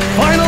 final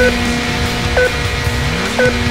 Thank you.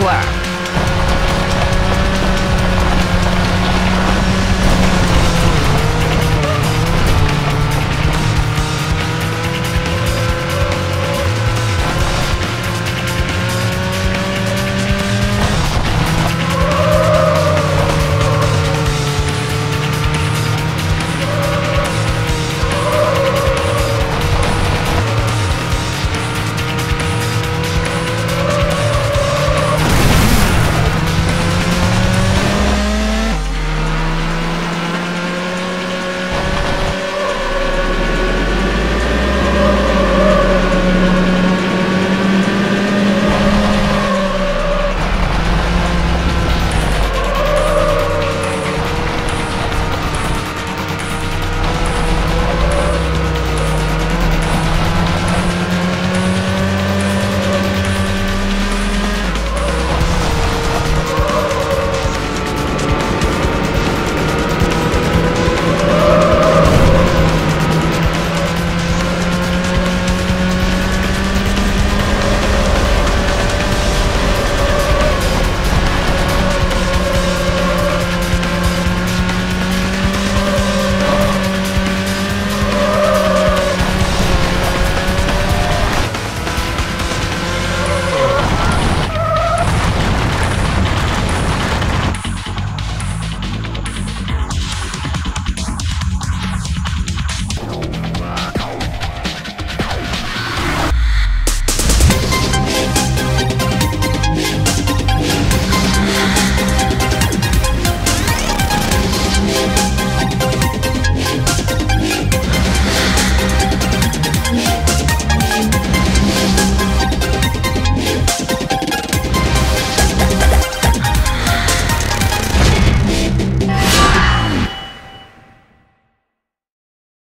left.